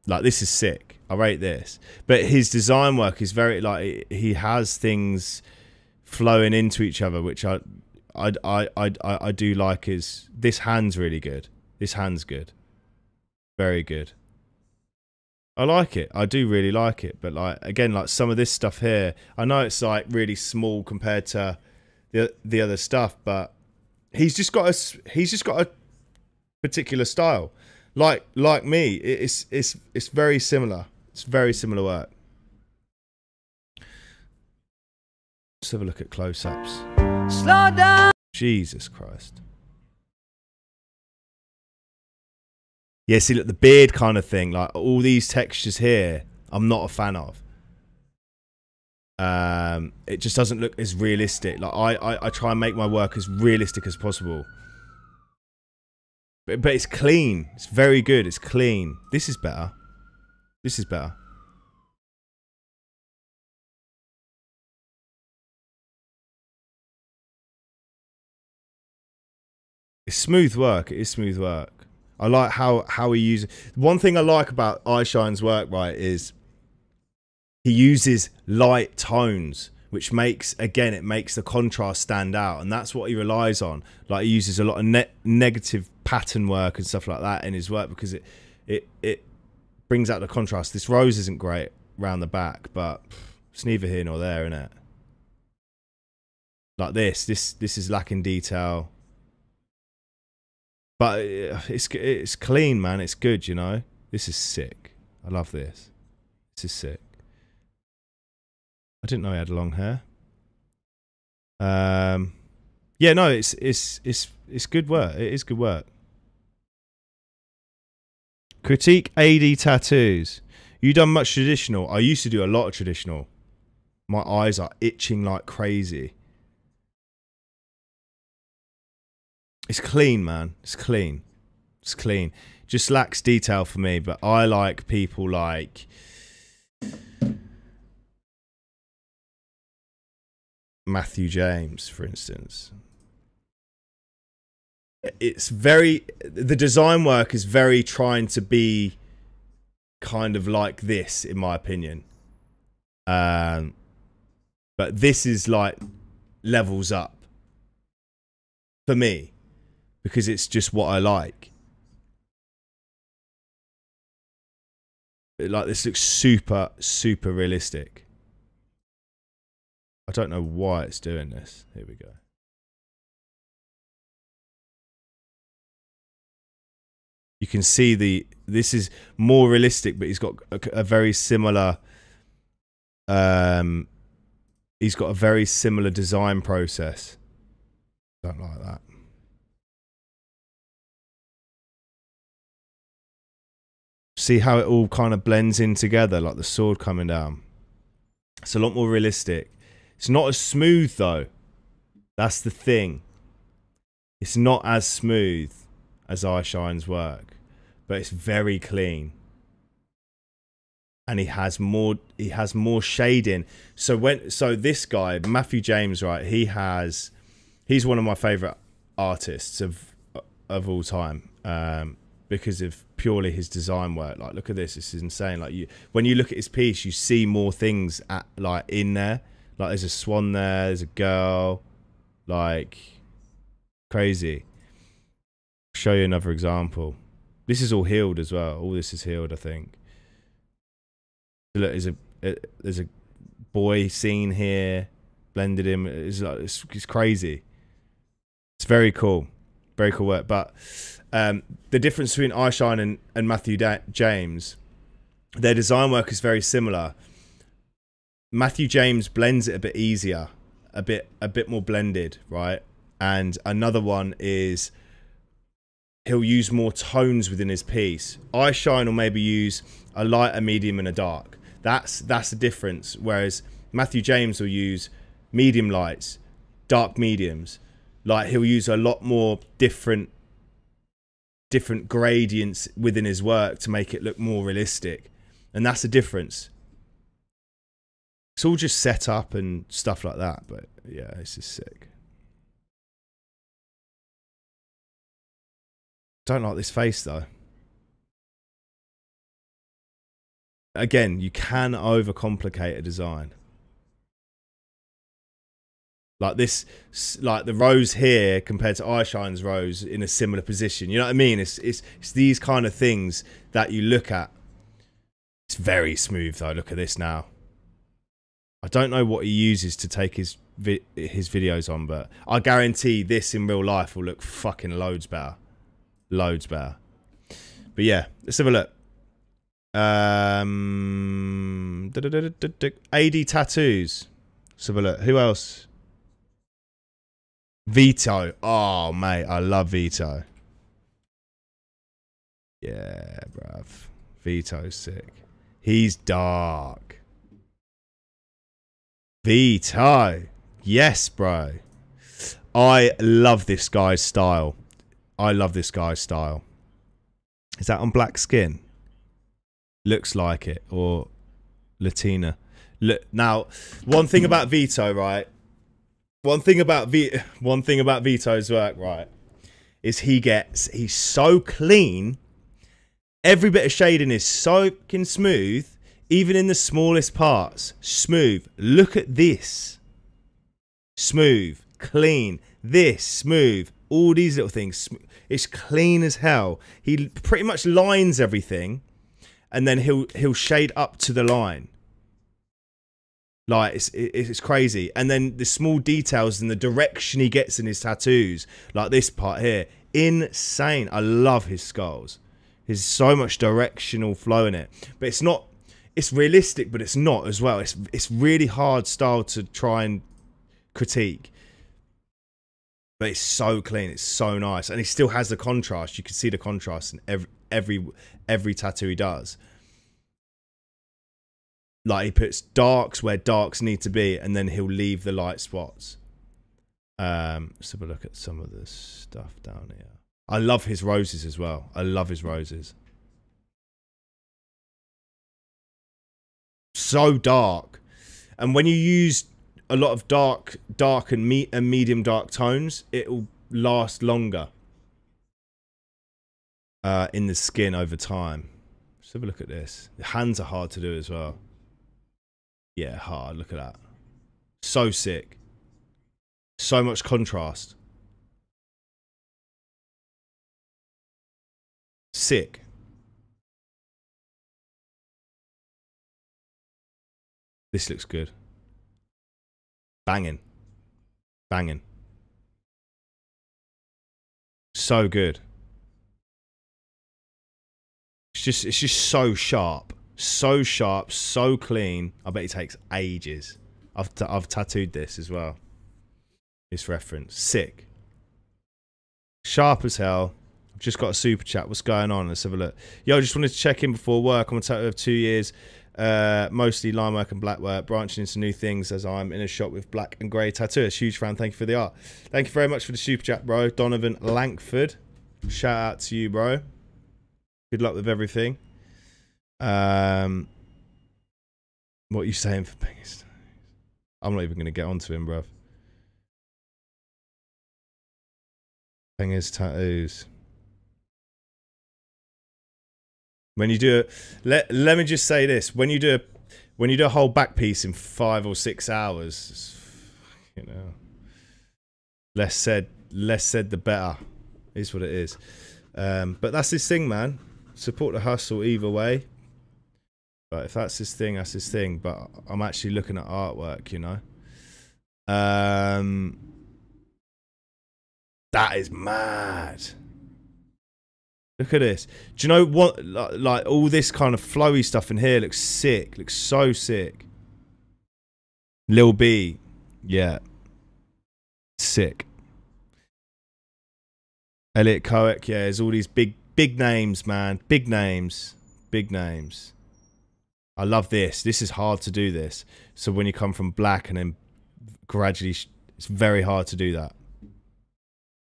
like this is sick. I rate this. But his design work is very like he has things flowing into each other, which I I I I I do like. Is this hand's really good? This hand's good. Very good. I like it. I do really like it. But like again, like some of this stuff here, I know it's like really small compared to the the other stuff, but he's just got a he's just got a particular style. Like like me, it's it's it's very similar. It's very similar work. Let's have a look at close-ups. Slow down. Jesus Christ. Yeah, see, look, the beard kind of thing, like all these textures here, I'm not a fan of. Um, it just doesn't look as realistic. Like I, I, I try and make my work as realistic as possible. But, but it's clean. It's very good. It's clean. This is better. This is better. It's smooth work. It is smooth work. I like how how he uses. One thing I like about Eyeshine's work, right, is he uses light tones, which makes again it makes the contrast stand out, and that's what he relies on. Like he uses a lot of ne negative pattern work and stuff like that in his work because it it it brings out the contrast. This rose isn't great round the back, but it's neither here nor there, isn't it? Like this, this this is lacking detail but uh, it's it's clean, man. It's good, you know. This is sick. I love this. This is sick. I didn't know he had long hair. Um, yeah, no, it's it's it's it's good work. It is good work. Critique AD tattoos. You done much traditional? I used to do a lot of traditional. My eyes are itching like crazy. It's clean, man. It's clean. It's clean. Just lacks detail for me, but I like people like Matthew James, for instance. It's very the design work is very trying to be kind of like this, in my opinion. Um, but this is like levels up for me because it's just what I like. Like this looks super, super realistic. I don't know why it's doing this. Here we go. You can see the this is more realistic, but he's got a, a very similar. Um, he's got a very similar design process. Don't like that. See how it all kind of blends in together, like the sword coming down. It's a lot more realistic. It's not as smooth though. That's the thing. It's not as smooth as Eyeshine's work, but it's very clean. And he has more he has more shading. So when so this guy, Matthew James, right, he has he's one of my favourite artists of of all time. Um, because of purely his design work. Like, look at this. This is insane. Like, you when you look at his piece, you see more things at like in there. Like, there's a swan there. There's a girl. Like, crazy. Show you another example. This is all healed as well. All this is healed, I think. Look, there's a there's a boy scene here, blended him. It's like it's, it's crazy. It's very cool, very cool work. But um, the difference between Eyeshine and, and Matthew da- James, their design work is very similar. Matthew James blends it a bit easier, a bit a bit more blended, right? And another one is he'll use more tones within his piece. Eyeshine will maybe use a light, a medium, and a dark. That's that's the difference. Whereas Matthew James will use medium lights, dark mediums. Like he'll use a lot more different different gradients within his work to make it look more realistic. And that's the difference. It's all just set up and stuff like that, but yeah, it's just sick. Don't like this face though. Again, you can overcomplicate a design. Like this, like the rose here compared to Eyeshine's rose in a similar position. You know what I mean? It's it's it's these kind of things that you look at. It's very smooth though. Look at this now. I don't know what he uses to take his vi his videos on, but I guarantee this in real life will look fucking loads better, loads better. But yeah, let's have a look. Um, AD tattoos. Let's have a look. Who else? Vito. Oh, mate, I love Vito. Yeah, bruv. Vito's sick. He's dark. Vito. Yes, bro. I love this guy's style. I love this guy's style. Is that on black skin? Looks like it. Or Latina. Look, now, one thing about Vito, right? One thing about v- one thing about Vito's work, right, is he gets he's so clean. Every bit of shading is soaking smooth, even in the smallest parts. Smooth. Look at this. Smooth, clean. This smooth. All these little things. It's clean as hell. He pretty much lines everything, and then he'll he'll shade up to the line. Like it's it's crazy, and then the small details and the direction he gets in his tattoos, like this part here, insane. I love his skulls. There's so much directional flow in it, but it's not it's realistic, but it's not as well. It's it's really hard style to try and critique. But it's so clean, it's so nice, and he still has the contrast. You can see the contrast in every every every tattoo he does. Like he puts darks where darks need to be, and then he'll leave the light spots. Um, let's have a look at some of the stuff down here. I love his roses as well. I love his roses. So dark, and when you use a lot of dark, dark and me and medium dark tones, it will last longer uh, in the skin over time. Let's have a look at this. The hands are hard to do as well. Yeah, hard. Look at that. So sick. So much contrast. Sick. This looks good. Banging. Banging. So good. It's just it's just so sharp. So sharp, so clean. I bet it takes ages. I've I've tattooed this as well. This reference. Sick. Sharp as hell. I've just got a super chat. What's going on? Let's have a look. Yo, I just wanted to check in before work. I'm a tattoo of two years. Uh, mostly line work and black work, branching into new things as I'm in a shop with black and grey tattooists. Huge fan. Thank you for the art. Thank you very much for the super chat, bro. Donovan Lankford. Shout out to you, bro. Good luck with everything. Um, what are you saying for biggest? I'm not even going to get onto him, bruv. Bangers tattoos. When you do it, let let me just say this: when you do a, when you do a whole back piece in five or six hours, you know, less said, less said, the better. Is what it is. Um, but that's this thing, man. Support the hustle either way. But if that's his thing, that's his thing. But I'm actually looking at artwork, you know. Um, that is mad. Look at this. Do you know what? Like, like all this kind of flowy stuff in here looks sick. Looks so sick. Lil B, yeah, sick. Eliot Kohek, yeah, there's all these big, big names, man. Big names, big names. I love this. This is hard to do this. So when you come from black and then gradually, it's very hard to do that.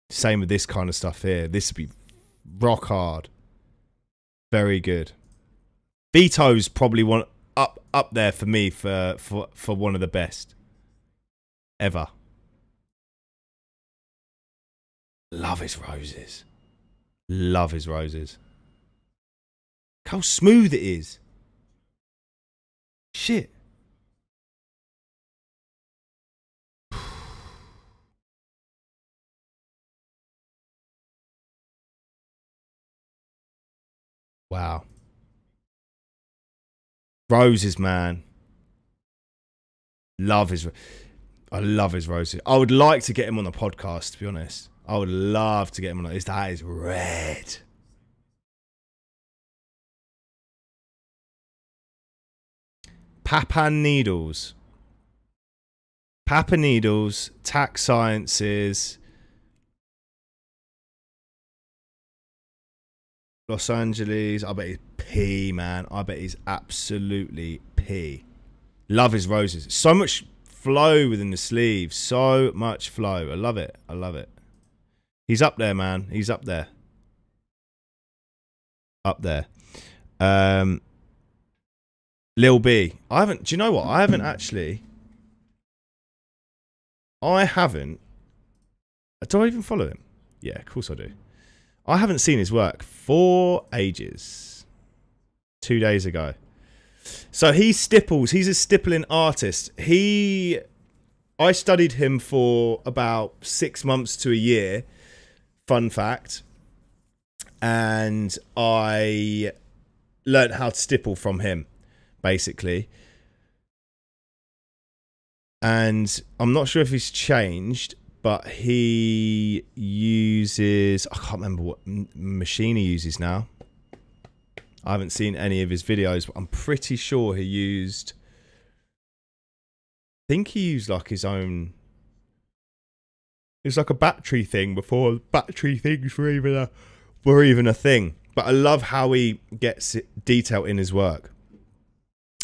Same with this kind of stuff here. This would be rock hard. Very good. Vito's probably one up up there for me for for for one of the best ever. Love his roses. Love his roses. How smooth it is. Shit. Wow. Roses, man. Love his. I love his roses. I would like to get him on the podcast. To be honest, I would love to get him on. His that is red. Papan needles. Papa needles. Tax sciences. Los Angeles. I bet he's P, man. I bet he's absolutely P. Love his roses. So much flow within the sleeves. So much flow. I love it. I love it. He's up there, man. He's up there. Up there. Um, Lil B. I haven't. Do you know what? I haven't actually. I haven't. Do I even follow him? Yeah, of course I do. I haven't seen his work for ages. Two days ago. So he stipples. He's a stippling artist. He, I studied him for about six months to a year. Fun fact. And I learned how to stipple from him, basically. And I'm not sure if he's changed, but he uses I can't remember what machine he uses now. I haven't seen any of his videos, but I'm pretty sure he used. I think he used like his own. It was like a battery thing before battery things were even a were even a thing. But I love how he gets detail in his work.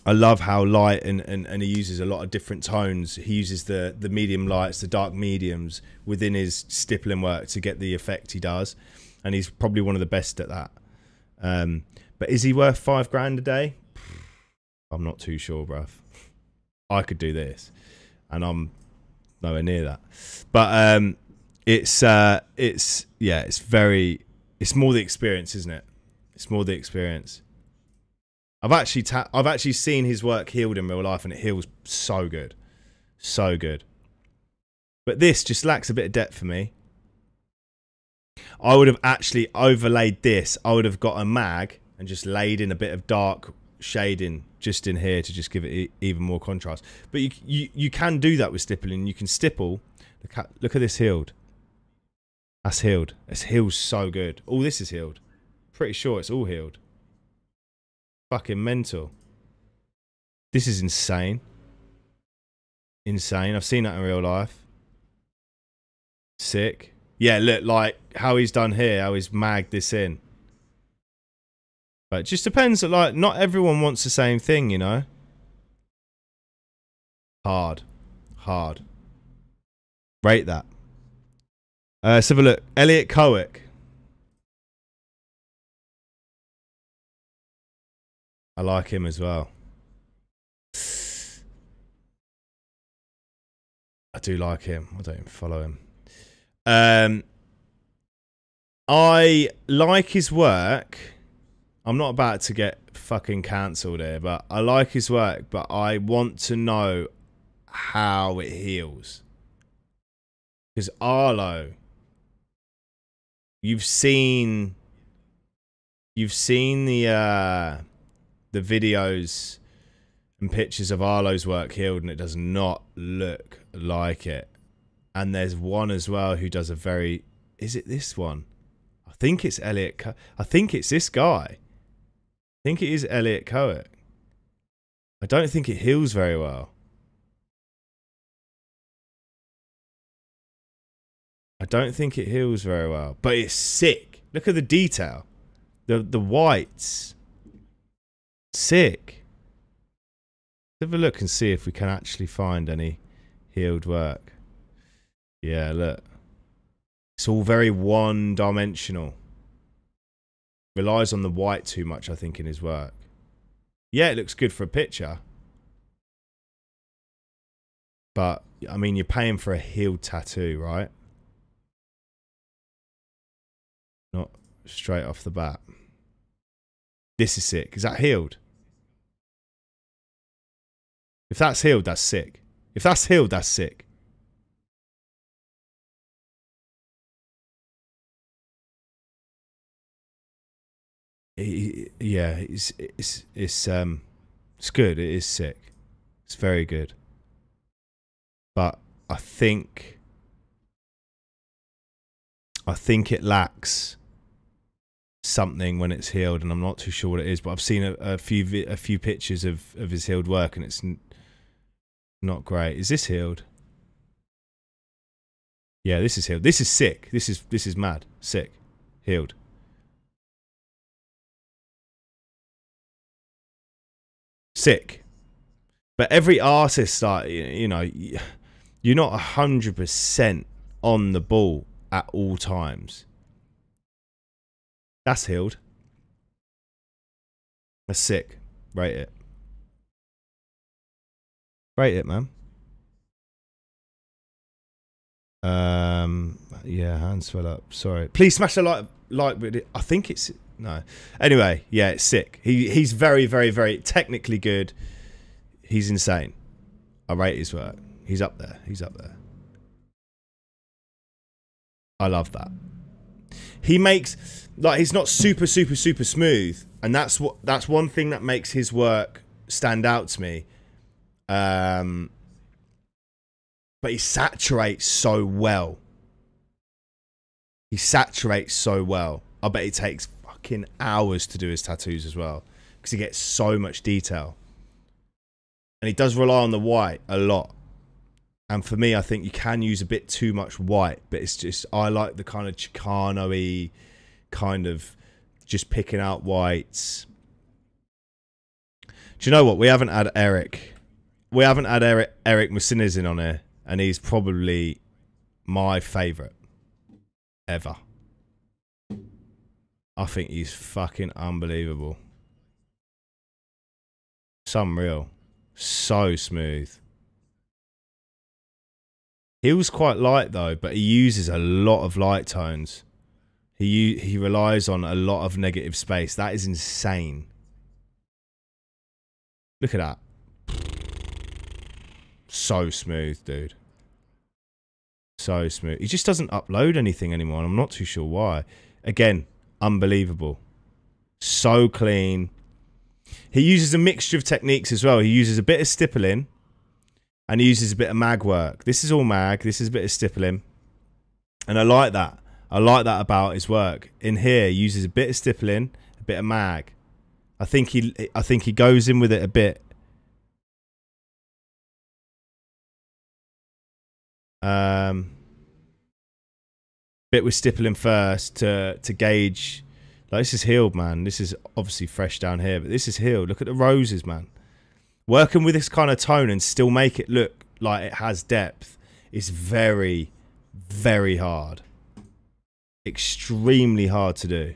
I love how light and, and, and he uses a lot of different tones. He uses the the medium lights, the dark mediums within his stippling work to get the effect he does, and he's probably one of the best at that. Um, but is he worth five grand a day? I'm not too sure, bruv. I could do this, and I'm nowhere near that. But um, it's uh, it's yeah, it's very. It's more the experience, isn't it? It's more the experience. I've actually ta- I've actually seen his work healed in real life, and it heals so good, so good. But this just lacks a bit of depth for me. I would have actually overlaid this. I would have got a mag and just laid in a bit of dark shading just in here to just give it e even more contrast. But you, you you can do that with stippling. You can stipple. Look at look at this healed. That's healed. It's healed so good. All this is healed. Pretty sure it's all healed. Fucking mental. This is insane. Insane. I've seen that in real life. Sick. Yeah, look, like how he's done here, how he's magged this in. But it just depends. Like, not everyone wants the same thing, you know. Hard, hard. Rate that. Uh, let's have a look. Eliot Kohek. I like him as well. I do like him. I don't even follow him. Um, I like his work. I'm not about to get fucking cancelled here, but I like his work, but I want to know how it heals. Because Arlo, you've seen, you've seen the uh, the videos and pictures of Arlo's work healed, and it does not look like it. And there's one as well who does a very. Is it this one? I think it's Eliot. Co- I think it's this guy. I think it is Eliot Kohek. I don't think it heals very well. I don't think it heals very well, but it's sick. Look at the detail. The the whites. Sick. Let's have a look and see if we can actually find any healed work. Yeah, look. It's all very one dimensional. Relies on the white too much, I think, in his work. Yeah, it looks good for a picture. But, I mean, you're paying for a healed tattoo, right? Not straight off the bat. This is sick. Is that healed? If that's healed, that's sick. If that's healed, that's sick. yeah, it's it's it's um it's good. It is sick. It's very good. But I think I think it lacks something when it's healed, and I'm not too sure what it is. But I've seen a, a few a few pictures of of his healed work, and it's not great. Is this healed? Yeah, this is healed. This is sick. This is this is mad. Sick. Healed. sick. But every artist, like you know, you're not hundred percent on the ball at all times. That's healed. That's sick. Rate it. Rate it, man. Um, yeah, hands fell up. Sorry. Please smash the like. Like, I think it's no. Anyway, yeah, it's sick. He he's very, very, very technically good. He's insane. I rate his work. He's up there. He's up there. I love that. He makes like he's not super, super, super smooth, and that's what that's one thing that makes his work stand out to me. Um, but he saturates so well. He saturates so well. I bet it takes fucking hours to do his tattoos as well because he gets so much detail. And he does rely on the white a lot. And for me, I think you can use a bit too much white, but it's just I like the kind of Chicano-y kind of just picking out whites. Do you know what? We haven't had Eric. We haven't had Eric Eric in on here, and he's probably my favourite ever. I think he's fucking unbelievable. Some real. So smooth. He was quite light though, but he uses a lot of light tones. He he relies on a lot of negative space. That is insane. Look at that. So smooth, dude. So smooth. He just doesn't upload anything anymore, and I'm not too sure why. Again, unbelievable. So clean. He uses a mixture of techniques as well. He uses a bit of stippling and he uses a bit of mag work. This is all mag. This is a bit of stippling. And I like that. I like that about his work. In here, he uses a bit of stippling, a bit of mag. I think he I think he goes in with it a bit. Um bit with stippling first to to gauge like this is healed, man. This is obviously fresh down here, but this is healed. Look at the roses, man. Working with this kind of tone and still make it look like it has depth is very, very hard. Extremely hard to do.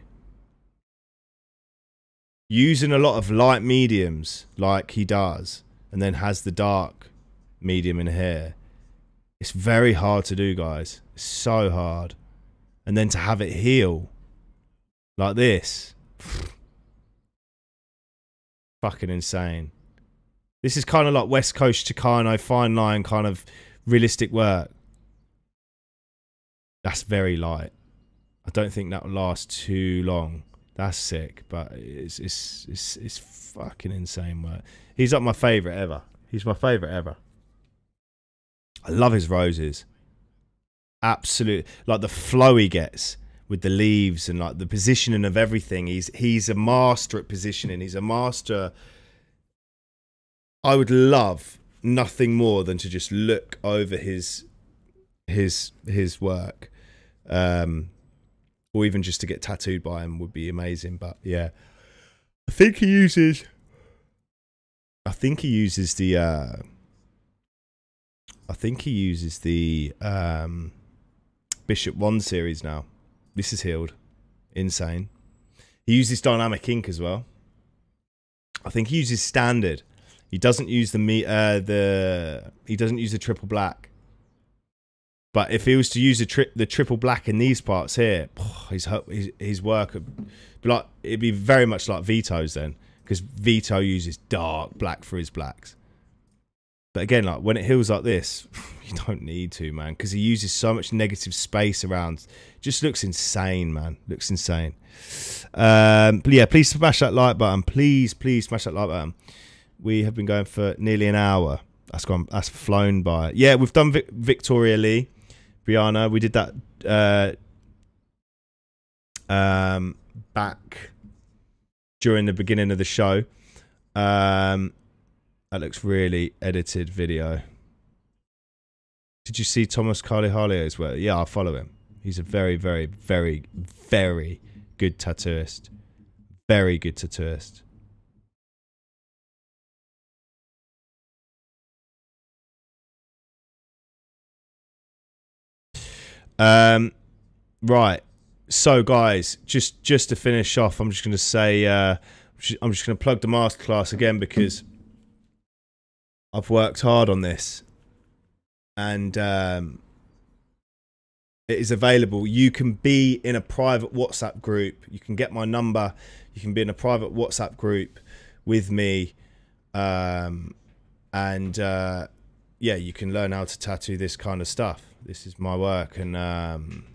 Using a lot of light mediums like he does, and then has the dark medium in here. It's very hard to do, guys. It's so hard. And then to have it heal like this. Fucking insane. This is kind of like West Coast Chicano fine line kind of realistic work. That's very light. I don't think that will last too long. That's sick, but it's it's it's it's fucking insane work. He's like my favorite ever. He's my favorite ever. I love his roses. Absolute like the flow he gets with the leaves and like the positioning of everything. He's he's a master at positioning. He's a master. I would love nothing more than to just look over his his his work, um, or even just to get tattooed by him would be amazing. But yeah, I think he uses. I think he uses the. Uh, I think he uses the um, Bishop One series now. This is healed. Insane. He uses dynamic ink as well. I think he uses standard. He doesn't use the me uh, the he doesn't use the triple black. But if he was to use the tri- the triple black in these parts here, his his, his work would like it'd be very much like Vito's then, because Vito uses dark black for his blacks. But again, like when it heals like this, you don't need to, man, because he uses so much negative space around. Just looks insane, man. Looks insane. Um, but yeah, please smash that like button. Please, please smash that like button. We have been going for nearly an hour. That's gone. That's flown by. Yeah, we've done Vic- Victoria Lee, Brianna. We did that uh, um, back during the beginning of the show. Um, that looks really edited video. Did you see Thomas Carli Jarlier's work? Yeah, I follow him. He's a very, very, very, very good tattooist. Very good tattooist. Um, right. So, guys, just just to finish off, I'm just going to say uh, I'm just going to plug the masterclass again because I've worked hard on this, and um, it is available. You can be in a private WhatsApp group. You can get my number. You can be in a private WhatsApp group with me, um, and uh, yeah, you can learn how to tattoo this kind of stuff. This is my work, and um,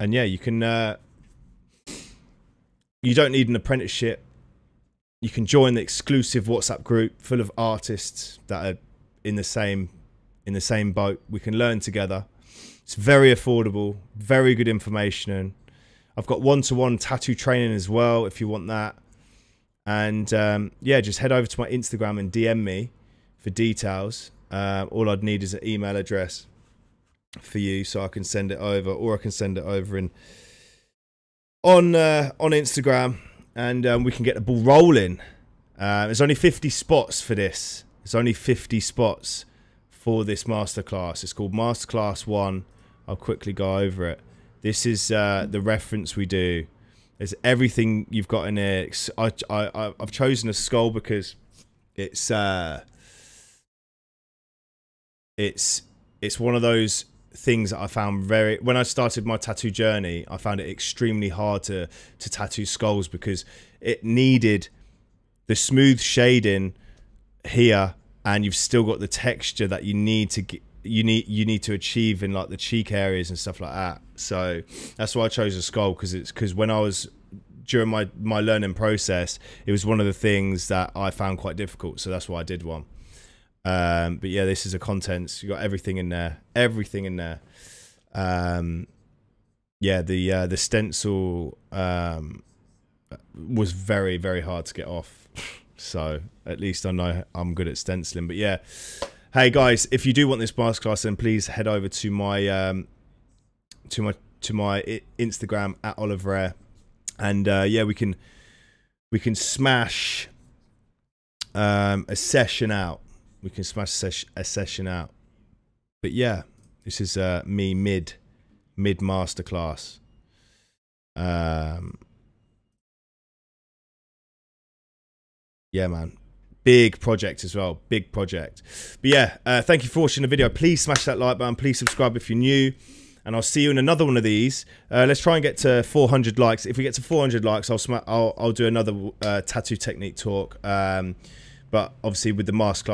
and yeah, you can. Uh, you don't need an apprenticeship you can join the exclusive WhatsApp group full of artists that are in the same in the same boat. We can learn together. It's very affordable, very good information. And I've got one-to-one tattoo training as well if you want that. And um, yeah, just head over to my Instagram and DM me for details. Uh, all I'd need is an email address for you, so I can send it over, or I can send it over in on uh, on Instagram, and um, we can get the ball rolling. Uh, there's only 50 spots for this. There's only 50 spots for this masterclass. It's called Masterclass One. I'll quickly go over it. This is uh, the reference we do. There's everything you've got in there. I, I, I've chosen a skull because it's uh, it's it's one of those things that I found very when I started my tattoo journey, I found it extremely hard to to tattoo skulls because it needed the smooth shading here and you've still got the texture that you need to get you need you need to achieve in like the cheek areas and stuff like that. So that's why I chose a skull because it's because when I was during my my learning process, it was one of the things that I found quite difficult. So that's why I did one. Um, but yeah, this is a contents. You got everything in there, everything in there. Um, yeah, the uh, the stencil um, was very very hard to get off. So at least I know I'm good at stenciling. But yeah, hey guys, if you do want this masterclass, then please head over to my um, to my to my Instagram at Oliver and uh, yeah, we can we can smash um, a session out. We can smash a, session out. But yeah, this is uh, me mid mid masterclass. Um, yeah, man. Big project as well. Big project. But yeah, uh, thank you for watching the video. Please smash that like button. Please subscribe if you're new. And I'll see you in another one of these. Uh, let's try and get to 400 likes. If we get to 400 likes, I'll I'll, I'll do another uh, tattoo technique talk. Um, but obviously with the mask